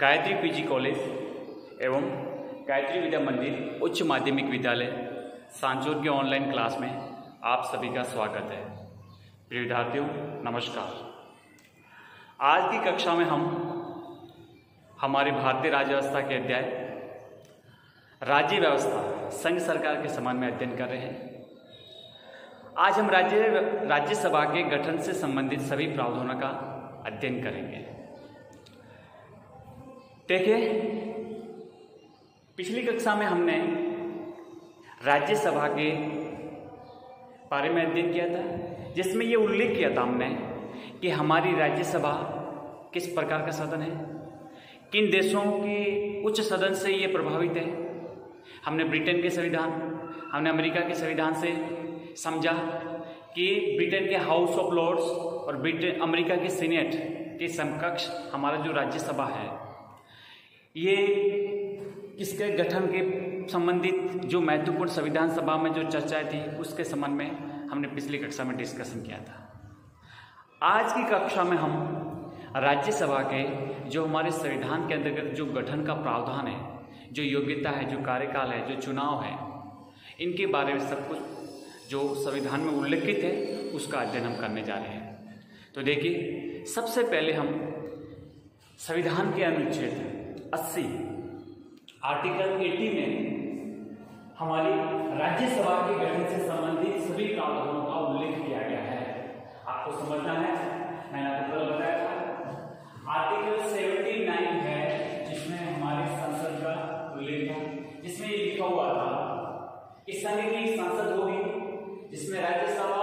Gayatri PG college एवं गायत्री विद्या मंदिर उच्च माध्यमिक विद्यालय सांचौर के ऑनलाइन क्लास में आप सभी का स्वागत है। प्रिय विद्यार्थियों, नमस्कार। आज की कक्षा में हम हमारे भारतीय राज्य व्यवस्था के अध्याय, राज्य व्यवस्था संघ सरकार के समान में अध्ययन कर रहे हैं। आज हम राज्य, राज्यसभा के गठन से संबंधित सभी प्रावधानों का अध्ययन करेंगे। देखिए पिछली कक्षा में हमने राज्यसभा के बारे में अध्ययन किया था, जिसमें ये उल्लेख किया था हमने कि हमारी राज्यसभा किस प्रकार का सदन है, किन देशों के उच्च सदन से ये प्रभावित है। हमने ब्रिटेन के संविधान, हमने अमेरिका के संविधान से समझा कि ब्रिटेन के हाउस ऑफ़ लॉर्ड्स और ब्रिटेन, अमेरिका के सीनेट के समकक्ष हमारा जो राज्यसभा है ये इसके गठन के संबंधित जो महत्वपूर्ण संविधान सभा में जो चर्चाएँ थी, उसके संबंध में हमने पिछली कक्षा में डिस्कशन किया था। आज की कक्षा में हम राज्यसभा के जो हमारे संविधान के अंतर्गत जो गठन का प्रावधान है, जो योग्यता है, जो कार्यकाल है, जो चुनाव है, इनके बारे में सब कुछ जो संविधान में उल्लेखित है, उसका अध्ययन हम करने जा रहे हैं। तो देखिए, सबसे पहले हम संविधान के अनुच्छेद 80 आर्टिकल 80 में हमारी राज्यसभा के गठन से संबंधित सभी प्रावधानों का उल्लेख किया गया है। आपको समझना है? मैंने आपको कल बताया था। आर्टिकल 79 है, जिसमें हमारे संसद का उल्लेख है। जिसमें लिखा हुआ था, इस समय की संसद होगी, जिसमें राज्यसभा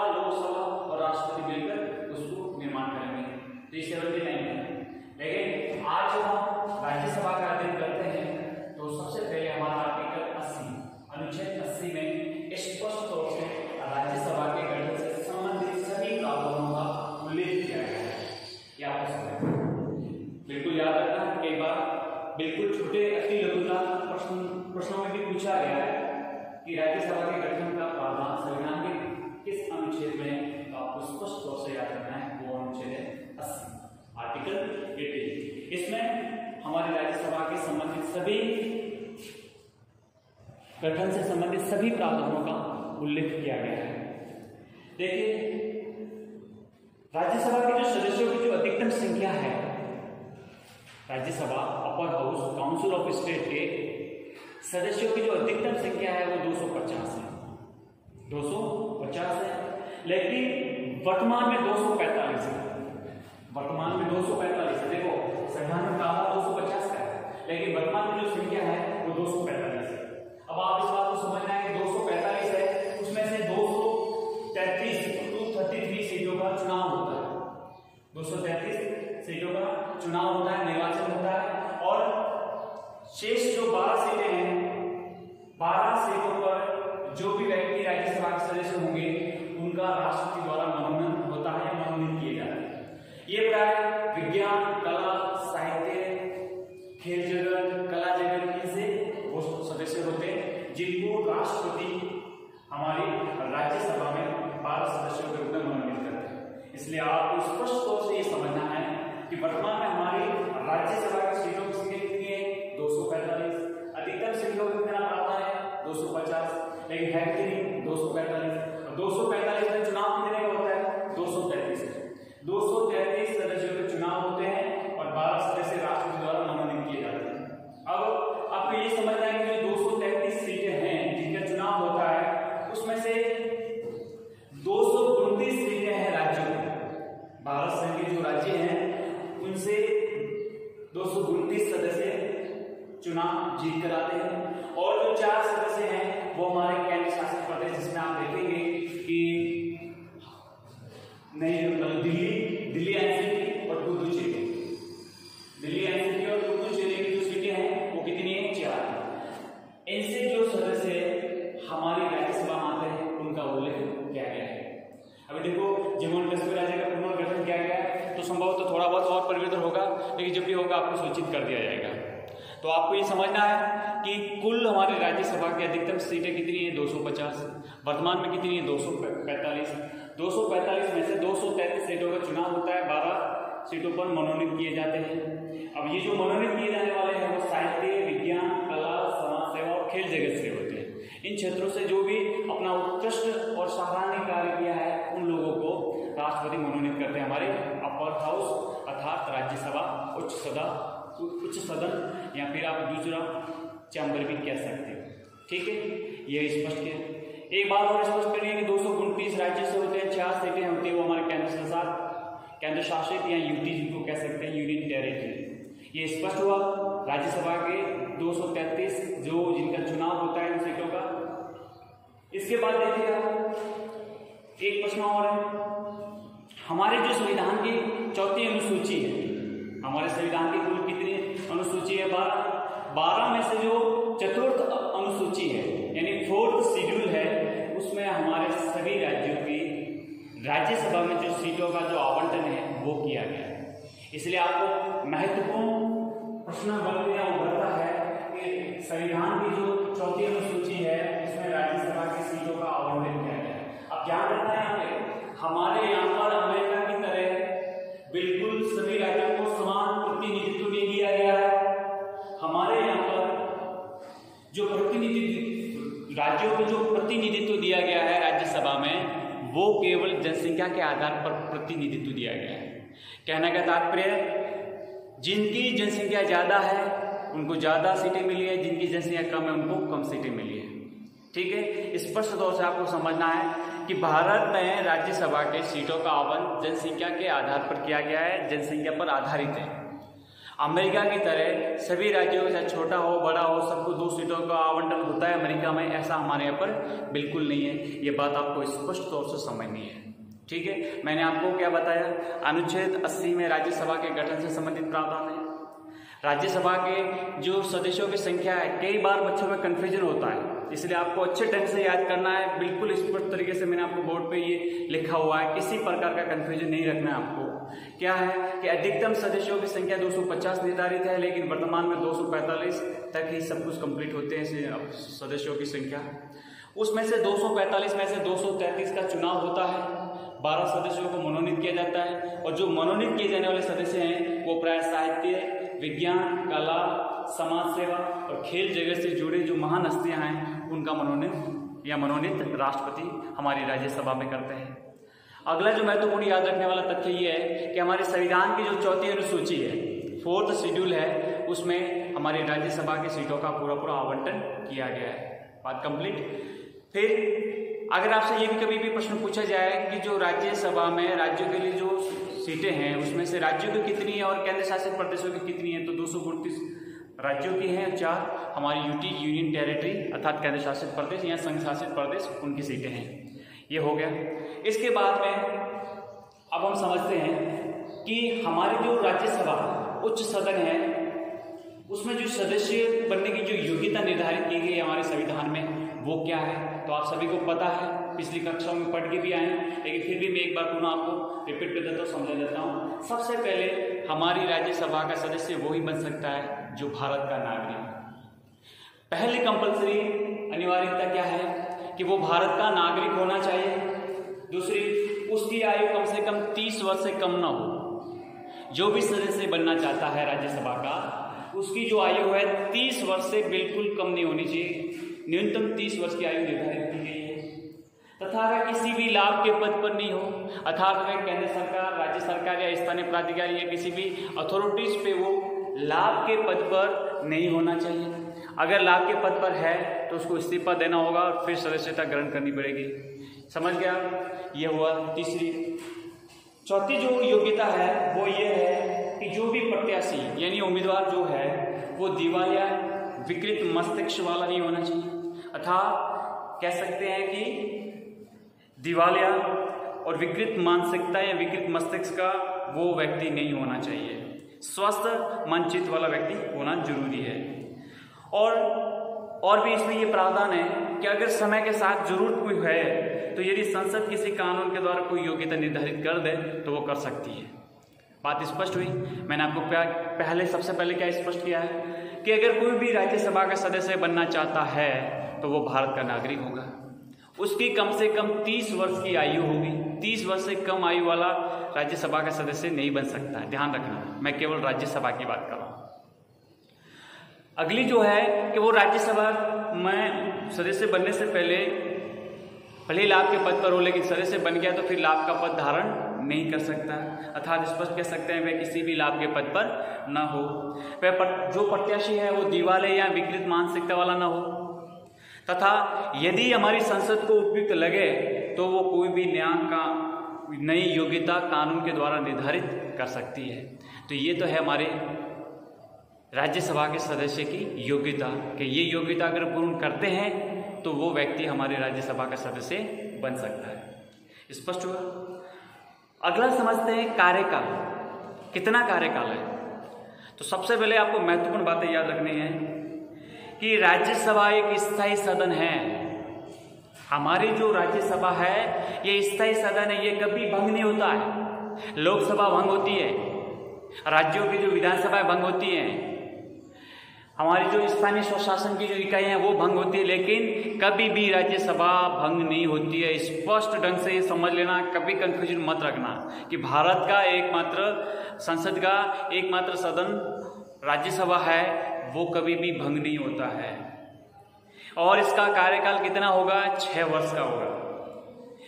कि राज्यसभा के गठन का प्रावधान संविधान के किस अनुच्छेद में आपको स्पष्ट तौर से याद रखना है, वो अनुच्छेद है अस्सी। आर्टिकल एटीन इसमें हमारी राज्यसभा के संबंधित सभी गठन से संबंधित सभी प्रावधानों का उल्लेख किया गया है। देखिए राज्यसभा के जो सदस्यों की जो अधिकतम संख्या है Rajya Sabha upper house council of state के सदस्यों की जो अधिकतम संख्या है वो 250 है 250 है लेकिन वर्तमान में 245 है वर्तमान में 245 है देखो संविधान में कहा 250 का है लेकिन वर्तमान में जो संख्या है वो 245 है अब आप इस बात को समझना है कि 245 है उसमें से 233 233 सीटों का चुनाव होता है 233 सीटों का चुनाव होता है निर्वाचन होता है और शेष जो 12 सीटें हैं 12 सीटों पर जो भी व्यक्ति राज्यसभा के सदस्य होंगे, उनका राष्ट्रपति द्वारा मनोनयन होता है मनोनीत किया जाता है। ये प्राय विज्ञान संभव तो थोड़ा बहुत और परिवर्तन होगा, लेकिन जब भी होगा, आपको सूचित कर दिया जाएगा। तो आपको ये समझना है कि कुल हमारे राज्यसभा की अधिकतम सीटें कितनी हैं? 250 वर्तमान में कितनी है? 245 245 में से 233 सीटों का चुनाव होता है। 12 सीटों पर मनोनीत किए जाते हैं। अब ये जो मनोनीत किए जाने वाले हैं, वो साहित्य, विज्ञान, कला, समाज सेवा और खेल जगत से होते हैं। इन क्षेत्रों से जो भी अपना उत्कृष्ट और सराहनीय कार्य किया है, उन लोगों को राष्ट्रपति मनोनीत करते हैं। हमारे अपर हाउस अर्थात राज्यसभा, उच्च सदा, उच्च सदन, या फिर आप दूसरा चैम्बर भी कह सकते हो। ठीक है? यह स्पष्ट किया एक बात और स्पष्ट करनी है कि दो सौ उनतीस राज्य से होते हैं, चार सीटें होती है, वो हमारे केंद्र शासित केंद्र शासित या यूटी जिनको कह सकते हैं यूनियन टेरिटरी ये स्पष्ट हुआ, राज्यसभा के 233 जो जिनका चुनाव होता है उन सीटों का। इसके बाद देखिए आप, एक प्रश्न और है। हमारे जो संविधान की चौथी अनुसूची है, हमारे संविधान की कुल कितनी अनुसूची है? बारह बारह में से जो चतुर्थ अनुसूची है, यानी फोर्थ शेड्यूल है, उसमें हमारे सभी राज्यों की, राज्यसभा में जो सीटों का जो आवंटन है, वो किया गया है। इसलिए आपको महत्वपूर्ण प्रश्न जनसंख्या के आधार पर प्रतिनिधित्व दिया गया है। कहने का तात्पर्य, जिनकी जनसंख्या ज़्यादा है, उनको ज़्यादा सीटें मिली है, जिनकी जनसंख्या कम है, उनको कम सीटें मिली है। ठीक है? स्पष्ट तौर से आपको समझना है कि भारत में राज्यसभा के सीटों का आवंटन जनसंख्या के आधार पर किया गया है, जनसंख्या पर आधारित है। अमेरिका की तरह सभी राज्यों के साथ छोटा हो, बड़ा हो, सबको दो सीटों का आवंटन होता है। अमेरिका में ऐसा हमारे यहाँ पर बिल्कुल नहीं है। ये बात आपको स्पष्ट तौर से समझनी है। ठीक है? मैंने आपको क्या बताया? अनुच्छेद 80 में राज्यसभा के गठन से संबंधित प्रावधान है। राज्यसभा के जो सदस्यों की संख्या है, कई बार बच्चों में कंफ्यूजन होता है। इसलिए आपको अच्छे ढंग से याद करना है। बिल्कुल स्पष्ट तरीके से मैंने आपको बोर्ड पे ये लिखा हुआ है। किसी प्रकार का कंफ्यूजन नहीं रखना है आपको। क्या है कि अधिकतम सदस्यों की संख्या 250 निर्धारित है, लेकिन वर्तमान में 245 तक ही सब कुछ कंप्लीट होते हैं सदस्यों की संख्या। उसमें से 245 में से 233 का चुनाव होता है। 12 सदस्यों को मनोनीत किया जाता है और जो मनोनीत किए जाने वाले सदस्य हैं, वो प्राय साहित्य, विज्ञान, कला, समाज सेवा और खेल जगत से जुड़े जो महान हस्तियाँ हैं, उनका मनोनीत या मनोनीत राष्ट्रपति हमारी राज्यसभा में करते हैं। अगला जो महत्वपूर्ण तो याद रखने वाला तथ्य ये है कि हमारे संविधान की जो चौथी अनुसूची है, फोर्थ शेड्यूल है, उसमें हमारी राज्यसभा की सीटों का पूरा पूरा आवंटन किया गया है। बात कंप्लीट फिर अगर आपसे ये भी कभी भी प्रश्न पूछा जाए कि जो राज्यसभा में राज्यों के लिए जो सीटें हैं, उसमें से राज्यों की कितनी है और केंद्र शासित प्रदेशों की कितनी है तो दो राज्यों की हैं, चार हमारी यूटी, यूनियन टेरिटरी अर्थात केंद्र शासित प्रदेश या संघ शासित प्रदेश, उनकी सीटें हैं। ये हो गया। इसके बाद में अब हम समझते हैं कि हमारी जो राज्यसभा, उच्च सदन है, उसमें जो सदस्य बनने की जो योग्यता निर्धारित की गई है हमारे संविधान में, वो क्या है? तो आप सभी को पता है, पिछली कक्षाओं में पढ़ के भी आए लेकिन फिर भी मैं एक बार पुनः आपको रिपीट कर देता हूँ, समझा देता हूँ। सबसे पहले हमारी राज्यसभा का सदस्य वही बन सकता है जो भारत का नागरिक पहली कंपलसरी अनिवार्यता क्या है? कि वो भारत का नागरिक होना चाहिए। दूसरी, उसकी आयु कम से कम तीस वर्ष से कम ना हो। जो भी सदस्य बनना चाहता है राज्यसभा का, उसकी जो आयु है तीस वर्ष से बिल्कुल कम नहीं होनी चाहिए। न्यूनतम तीस वर्ष की आयु निर्धारित की गई है। तथा वह किसी भी लाभ के पद पर नहीं हो अर्थात वह केंद्र सरकार, राज्य सरकार या स्थानीय प्राधिकारी या किसी भी अथॉरिटीज पे वो लाभ के पद पर नहीं होना चाहिए। अगर लाभ के पद पर है तो उसको इस्तीफा देना होगा और फिर सदस्यता ग्रहण करनी पड़ेगी। समझ गया? यह हुआ तीसरी। चौथी जो योग्यता है, वो ये है कि जो भी प्रत्याशी, यानी उम्मीदवार जो है, वो दिवालिया विकृत मस्तिष्क वाला नहीं होना चाहिए। अथा कह सकते हैं कि दिवालिया और विकृत मानसिकता या विकृत मस्तिष्क का वो व्यक्ति नहीं होना चाहिए। स्वस्थ मनचित वाला व्यक्ति होना ज़रूरी है। और और भी इसमें ये प्रावधान है कि अगर समय के साथ ज़रूरत कोई है तो यदि संसद किसी कानून के द्वारा कोई योग्यता निर्धारित कर दे तो वो कर सकती है। बात स्पष्ट हुई। मैंने आपको पहले, सबसे पहले क्या स्पष्ट किया है? कि अगर कोई भी राज्यसभा का सदस्य बनना चाहता है तो वो भारत का नागरिक होगा। उसकी कम से कम तीस वर्ष की आयु होगी। तीस वर्ष से कम आयु वाला राज्यसभा का सदस्य नहीं बन सकता। है ध्यान रखना, मैं केवल राज्यसभा की बात कर रहा हूँ। अगली जो है कि वो राज्यसभा में सदस्य बनने से पहले, भले लाभ के पद पर हो, लेकिन सदस्य बन गया तो फिर लाभ का पद धारण नहीं कर सकता। अर्थात स्पष्ट कह सकते हैं, वह किसी भी लाभ के पद पर न हो। वह जो प्रत्याशी है, वो दीवाले या विकृत मानसिकता वाला न हो। तथा यदि हमारी संसद को उपयुक्त लगे तो वो कोई भी न्याय का, नई योग्यता कानून के द्वारा निर्धारित कर सकती है। तो ये तो है हमारे राज्यसभा के सदस्य की योग्यता, कि ये योग्यता अगर पूर्ण करते हैं तो वो व्यक्ति हमारे राज्यसभा का सदस्य बन सकता है। स्पष्ट हुआ? अगला समझते हैं कार्यकाल। कितना कार्यकाल है? तो सबसे पहले आपको महत्वपूर्ण बातें याद रखनी है। कि राज्यसभा एक स्थायी सदन है। हमारी जो राज्यसभा है, ये स्थायी सदन है, ये कभी भंग नहीं होता है। लोकसभा भंग होती है। राज्यों की जो विधानसभा भंग होती है, हमारी जो स्थानीय स्वशासन की जो इकाई है, वो भंग होती है। लेकिन कभी भी राज्यसभा भंग नहीं होती है। स्पष्ट ढंग से ये समझ लेना, कभी कंफ्यूजन मत रखना कि भारत का एकमात्र, संसद का एकमात्र सदन राज्यसभा है, वो कभी भी भंग नहीं होता है। और इसका कार्यकाल कितना होगा? छह वर्ष का होगा।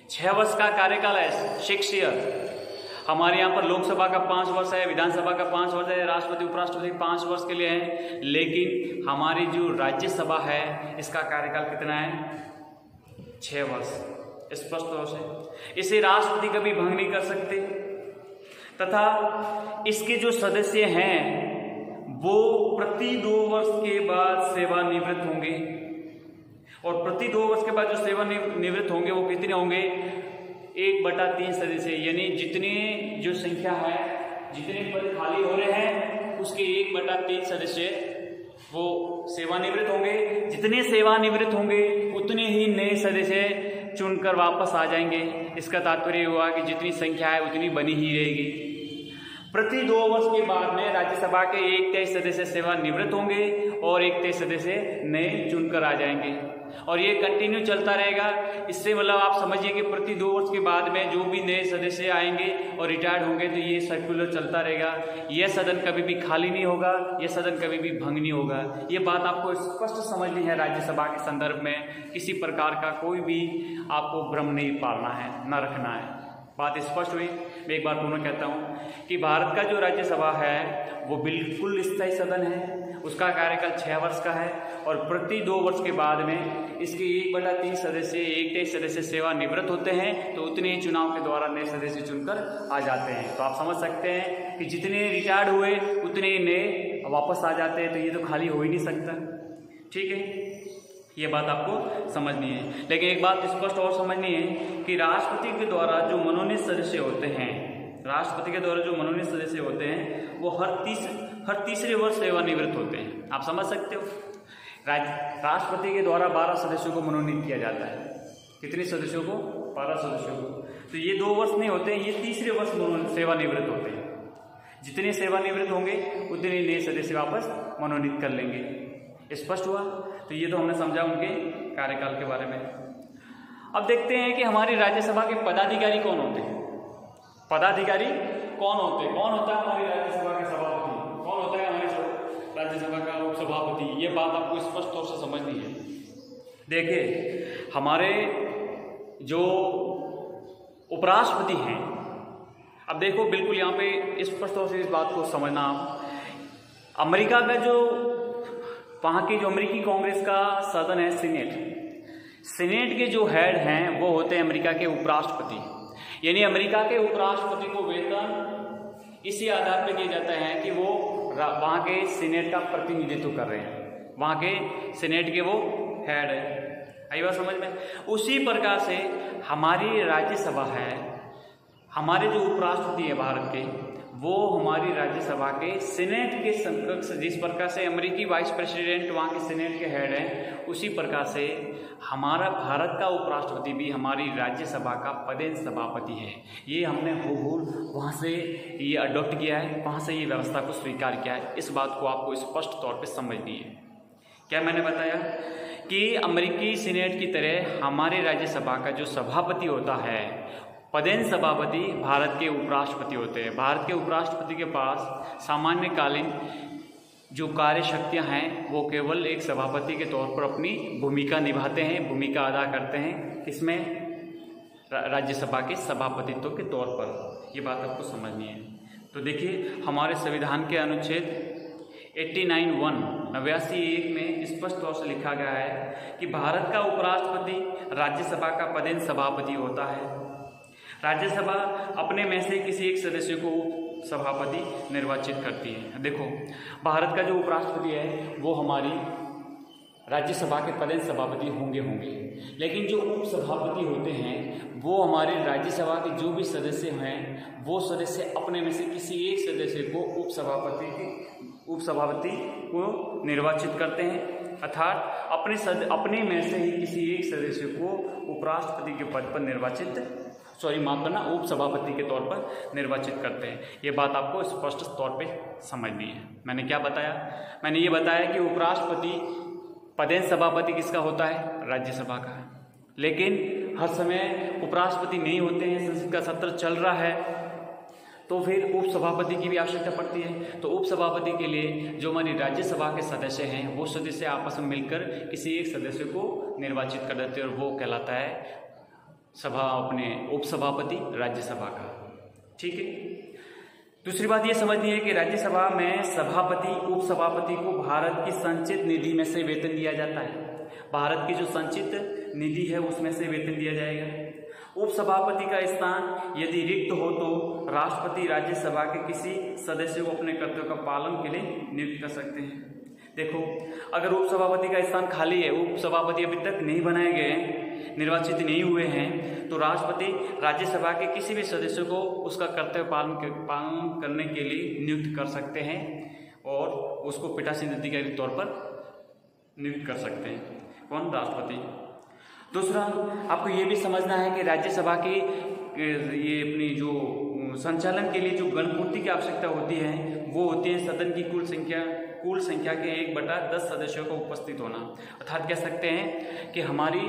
छह वर्ष का कार्यकाल है सिक्स ईयर हमारे यहाँ पर लोकसभा का पाँच वर्ष है, विधानसभा का पाँच वर्ष है, राष्ट्रपति, उपराष्ट्रपति पाँच वर्ष के लिए है। लेकिन हमारी जो राज्यसभा है, इसका कार्यकाल कितना है? छः वर्ष। स्पष्ट तौर से। इसे राष्ट्रपति कभी भंग नहीं कर सकते। तथा इसके जो सदस्य हैं वो प्रति दो वर्ष के बाद सेवानिवृत्त होंगे। और प्रति दो वर्ष के बाद जो सेवानिवृत्त होंगे, वो कितने होंगे? एक बटा तीन सदस्य। यानी जितने जो संख्या है, जितने पद खाली हो रहे हैं, उसके एक बटा तीन सदस्य वो सेवानिवृत्त होंगे। जितने सेवानिवृत्त होंगे, उतने ही नए सदस्य चुनकर वापस आ जाएँगे। इसका तात्पर्य हुआ कि जितनी संख्या है, उतनी बनी ही रहेगी। प्रति दो वर्ष के बाद में राज्यसभा के एक तेईस सदस्य सेवानिवृत्त होंगे और एक तेईस सदस्य नए चुनकर आ जाएँगे। और ये कंटिन्यू चलता रहेगा। इससे मतलब आप समझिए कि प्रति दो वर्ष के बाद में जो भी नए सदस्य आएँगे और रिटायर्ड होंगे तो ये सर्कुलर चलता रहेगा। यह सदन कभी भी खाली नहीं होगा, यह सदन कभी भी भंग नहीं होगा। ये बात आपको स्पष्ट समझनी है राज्यसभा के संदर्भ में। किसी प्रकार का कोई भी आपको भ्रम नहीं पालना है, न रखना है। बात स्पष्ट हुई। मैं एक बार पुनः कहता हूँ कि भारत का जो राज्यसभा है, वो बिल्कुल स्थायी सदन है। उसका कार्यकाल छः वर्ष का है और प्रति दो वर्ष के बाद में इसके एक बटा तीन सदस्य, एक तेईस सदस्य सेवानिवृत्त होते हैं तो उतने ही चुनाव के द्वारा नए सदस्य चुनकर आ जाते हैं। तो आप समझ सकते हैं कि जितने रिटायर्ड हुए, उतने ही नए वापस आ जाते हैं। तो ये तो खाली हो ही नहीं सकता। ठीक है? ये बात आपको समझनी है। लेकिन एक बात स्पष्ट और समझनी है कि राष्ट्रपति के द्वारा जो मनोनीत सदस्य होते हैं, राष्ट्रपति के द्वारा जो मनोनीत सदस्य होते हैं, वो हर तीस, हर तीसरे वर्ष सेवानिवृत्त होते हैं। आप समझ सकते हो? राष्ट्रपति के द्वारा बारह सदस्यों को मनोनीत किया जाता है। कितने सदस्यों को? बारह सदस्यों को। तो ये दो वर्ष नहीं होते, ये तीसरे वर्ष सेवानिवृत्त होते हैं। जितने सेवानिवृत्त होंगे, उतने नए सदस्य वापस मनोनीत कर लेंगे। स्पष्ट हुआ? तो ये तो हमने समझा उनके कार्यकाल के बारे में। अब देखते हैं कि हमारी राज्यसभा के पदाधिकारी कौन होते हैं? पदाधिकारी कौन होते हैं? कौन होता है हमारी राज्यसभा के सभापति? कौन होता है हमारी राज्यसभा का उपसभापति? ये बात आपको स्पष्ट तौर से समझनी है। देखिए, हमारे जो उपराष्ट्रपति हैं, अब देखो बिल्कुल यहाँ पे स्पष्ट तौर से इस बात को समझना। आप अमेरिका का जो वहाँ की जो अमेरिकी कांग्रेस का सदन है, सीनेट। सीनेट के जो हेड हैं, वो होते हैं अमेरिका के उपराष्ट्रपति। यानी अमेरिका के उपराष्ट्रपति को वेतन इसी आधार पर दिया जाता है कि वो वहाँ के सीनेट का प्रतिनिधित्व कर रहे हैं। वहाँ के सीनेट के वो हेड है। आई बात समझ में? उसी प्रकार से हमारी राज्यसभा है, हमारे जो उपराष्ट्रपति है भारत के वो हमारी राज्यसभा के सीनेट के समकक्ष, जिस प्रकार से अमेरिकी वाइस प्रेसिडेंट वहाँ के सीनेट के हेड हैं, उसी प्रकार से हमारा भारत का उपराष्ट्रपति भी हमारी राज्यसभा का पदेन सभापति है। ये हमने हुबूल वहाँ से ये अडोप्ट किया है, वहाँ से ये व्यवस्था को स्वीकार किया है। इस बात को आपको स्पष्ट तौर पर समझनी है क्या मैंने बताया? कि अमेरिकी सीनेट की तरह हमारे राज्यसभा का जो सभापति होता है पदेन सभापति भारत के उपराष्ट्रपति होते हैं। भारत के उपराष्ट्रपति के पास सामान्यकालीन जो कार्य शक्तियाँ हैं, वो केवल एक सभापति के तौर पर अपनी भूमिका निभाते हैं, भूमिका अदा करते हैं, इसमें राज्यसभा के सभापतित्व के तौर पर। ये बात आपको समझनी है। तो देखिए, हमारे संविधान के अनुच्छेद 89 वन नव्यासी एक में स्पष्ट तौर से लिखा गया है कि भारत का उपराष्ट्रपति राज्यसभा का पदेन सभापति होता है। राज्यसभा अपने में से किसी एक सदस्य को सभापति निर्वाचित करती है। देखो, भारत का जो उपराष्ट्रपति है, वो हमारी राज्यसभा के पदेन सभापति होंगे होंगे। लेकिन जो उप सभापति होते हैं, वो हमारे राज्यसभा के जो भी सदस्य हैं, वो सदस्य अपने में से किसी एक सदस्य को उप सभापति उप सभापति को निर्वाचित करते हैं। अर्थात अपने सद, अपने में से ही किसी एक सदस्य को उपराष्ट्रपति के पद पर निर्वाचित सॉरी करना उप सभापति के तौर पर निर्वाचित करते हैं। ये बात आपको स्पष्ट तौर पे समझनी है। मैंने क्या बताया? मैंने ये बताया कि उपराष्ट्रपति पदेन सभापति किसका होता है? राज्यसभा का। है लेकिन हर समय उपराष्ट्रपति नहीं होते हैं, संसद का सत्र चल रहा है तो फिर उप सभापति की भी आवश्यकता पड़ती है। तो उप सभापति के लिए जो हमारी राज्यसभा के सदस्य हैं, वो सदस्य आपस में मिलकर किसी एक सदस्य को निर्वाचित कर देते हैं और वो कहलाता है सभा अपने उपसभापति राज्यसभा का। ठीक है? दूसरी बात यह समझनी है कि राज्यसभा में सभापति, उपसभापति को भारत की संचित निधि में से वेतन दिया जाता है। भारत की जो संचित निधि है उसमें से वेतन दिया जाएगा। उपसभापति का स्थान यदि रिक्त हो तो राष्ट्रपति राज्यसभा के किसी सदस्य को अपने कर्तव्य का पालन के लिए नियुक्त कर सकते हैं। देखो, अगर उपसभापति का स्थान खाली है, उपसभापति अभी तक नहीं बनाए गए निर्वाचित नहीं हुए हैं तो राष्ट्रपति राज्यसभा के किसी भी सदस्य को उसका कर्तव्य पालन पालन करने के लिए नियुक्त कर सकते हैं और उसको पीठासीन अधिकारी तौर पर नियुक्त कर सकते हैं। कौन? राष्ट्रपति। दूसरा, आपको ये भी समझना है कि राज्यसभा की ये अपनी जो संचालन के लिए जो गणपूर्ति की आवश्यकता होती है, वो होती है सदन की कुल संख्या कुल संख्या के एक बटा दस सदस्यों को उपस्थित होना। अर्थात कह सकते हैं कि हमारी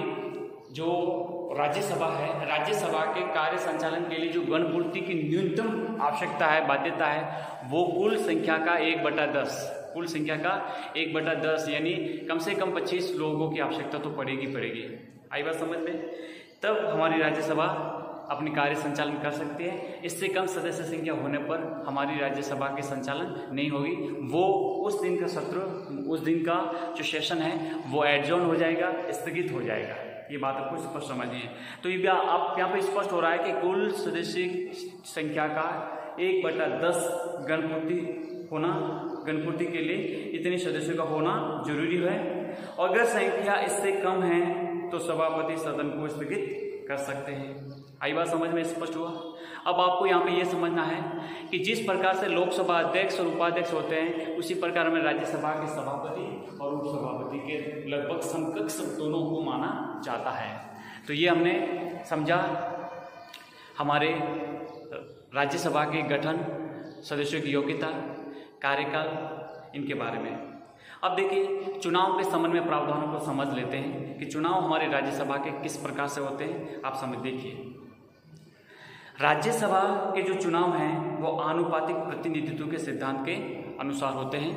जो राज्यसभा है, राज्यसभा के कार्य संचालन के लिए जो गणपूर्ति की न्यूनतम आवश्यकता है, बाध्यता है, वो कुल संख्या का एक बटा दस। कुल संख्या का एक बटा दस, यानी कम से कम पच्चीस लोगों की आवश्यकता तो पड़ेगी पड़ेगी। आई बात समझ में? तब हमारी राज्यसभा अपनी कार्य संचालन कर सकती है। इससे कम सदस्य संख्या होने पर हमारी राज्यसभा के संचालन नहीं होगी। वो उस दिन का सत्र उस दिन का जो सेशन है, वो एडजॉन हो जाएगा, स्थगित हो जाएगा। ये बात आपको स्पष्ट समझनी है। तो ये आप यहाँ पे स्पष्ट हो रहा है कि कुल सदस्य संख्या का एक बटा दस गणपूर्ति होना, गणपूर्ति के लिए इतने सदस्यों का होना ज़रूरी है। अगर संख्या इससे कम है तो सभापति सदन को स्थगित कर सकते हैं। आई बात समझ में स्पष्ट हुआ? अब आपको यहाँ पे ये समझना है कि जिस प्रकार से लोकसभा अध्यक्ष और उपाध्यक्ष होते हैं, उसी प्रकार में राज्यसभा के सभापति और उपसभापति के लगभग समकक्ष दोनों को माना जाता है। तो ये हमने समझा। हमारे राज्यसभा के गठन, सदस्यों की योग्यता, कार्यकाल, इनके बारे में। अब देखिए, चुनाव के संबंध में प्रावधानों को समझ लेते हैं कि चुनाव हमारे राज्यसभा के किस प्रकार से होते हैं, आप समझ देखिए। राज्यसभा के जो चुनाव हैं वो आनुपातिक प्रतिनिधित्व के सिद्धांत के अनुसार होते हैं।